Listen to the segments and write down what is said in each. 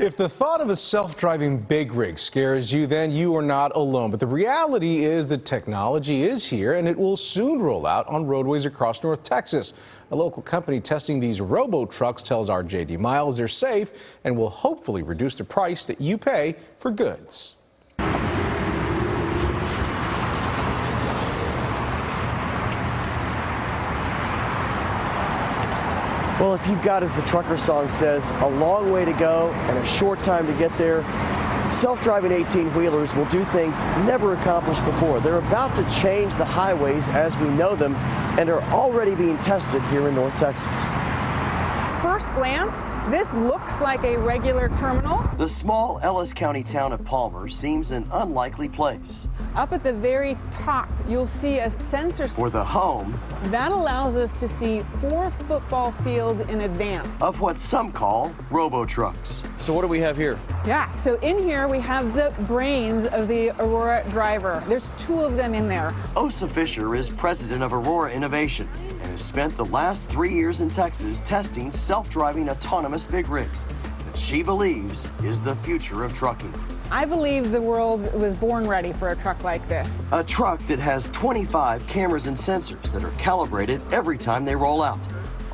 If the thought of a self-driving big rig scares you, then you are not alone. But the reality is the technology is here and it will soon roll out on roadways across North Texas. A local company testing these robo trucks tells our JD Miles they're safe and will hopefully reduce the price that you pay for goods. Well, if you've got, as the trucker song says, a long way to go and a short time to get there, self-driving 18-wheelers will do things never accomplished before. They're about to change the highways as we know them and are already being tested here in North Texas first glance, this looks like a regular terminal. The small Ellis County town of Palmer seems an unlikely place. Up at the very top, you'll see a sensor. For the home. That allows us to see four football fields in advance. Of what some call robo trucks. So what do we have here? Yeah, so in here we have the brains of the Aurora driver. There's two of them in there. Ossa Fisher is president of Aurora Innovation and has spent the last three years in Texas testing self-driving autonomous big rigs that she believes is the future of trucking. I believe the world was born ready for a truck like this. A truck that has 25 cameras and sensors that are calibrated every time they roll out,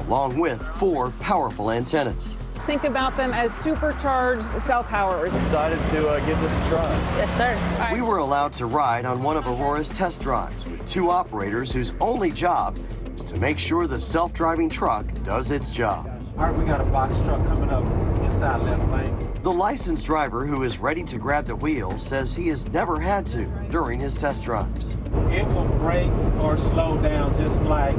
along with four powerful antennas. Think about them as supercharged cell towers. Excited to uh, give this a try. Yes, sir. Right. We were allowed to ride on one of Aurora's test drives with two operators whose only job is to make sure the self-driving truck does its job. All right, we got a box truck coming up inside left lane. The licensed driver who is ready to grab the wheel says he has never had to during his test drives. It will brake or slow down just like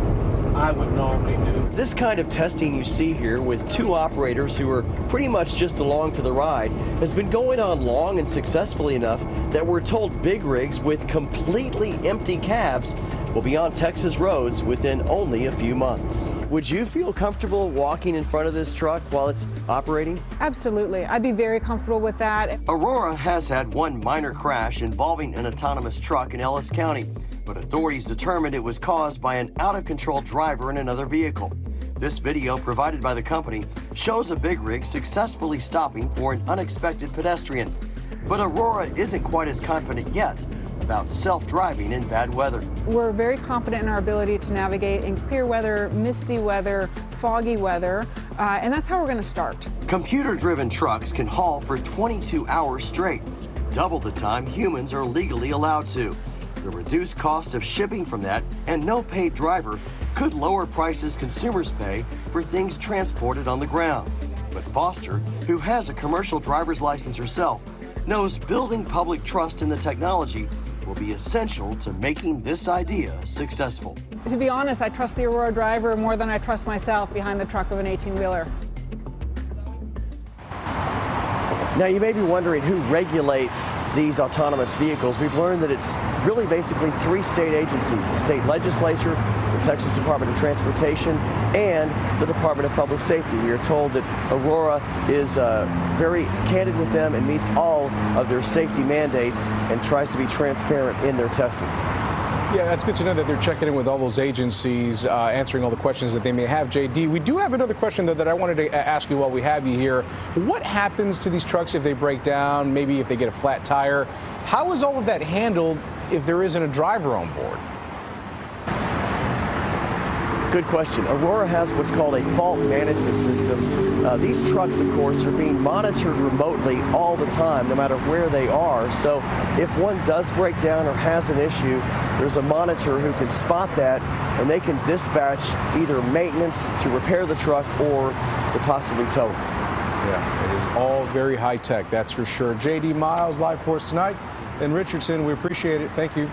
I would normally do. This kind of testing you see here with two operators who are pretty much just along for the ride has been going on long and successfully enough that we're told big rigs with completely empty cabs will be on Texas roads within only a few months. Would you feel comfortable walking in front of this truck while it's operating? Absolutely. I'd be very comfortable with that. Aurora has had one minor crash involving an autonomous truck in Ellis County, but authorities determined it was caused by an out-of-control driver in another vehicle. This video provided by the company shows a big rig successfully stopping for an unexpected pedestrian. But Aurora isn't quite as confident yet about self-driving in bad weather. We're very confident in our ability to navigate in clear weather, misty weather, foggy weather, uh, and that's how we're going to start. Computer-driven trucks can haul for 22 hours straight, double the time humans are legally allowed to. The reduced cost of shipping from that and no paid driver could lower prices consumers pay for things transported on the ground. But Foster, who has a commercial driver's license herself, knows building public trust in the technology will be essential to making this idea successful. To be honest, I trust the Aurora driver more than I trust myself behind the truck of an 18-wheeler. Now, you may be wondering who regulates these autonomous vehicles. We've learned that it's really basically three state agencies the state legislature, the Texas Department of Transportation, and the Department of Public Safety. We are told that Aurora is uh, very candid with them and meets all of their safety mandates and tries to be transparent in their testing. Yeah, that's good to know that they're checking in with all those agencies, uh, answering all the questions that they may have. JD, we do have another question though, that I wanted to ask you while we have you here. What happens to these trucks if they break down, maybe if they get a flat tire? How is all of that handled if there isn't a driver on board? Good question. Aurora has what's called a fault management system. Uh, these trucks, of course, are being monitored remotely all the time, no matter where they are. So if one does break down or has an issue, there's a monitor who can spot that and they can dispatch either maintenance to repair the truck or to possibly tow. Yeah, it is all very high tech, that's for sure. JD Miles, live for us tonight. And Richardson, we appreciate it. Thank you.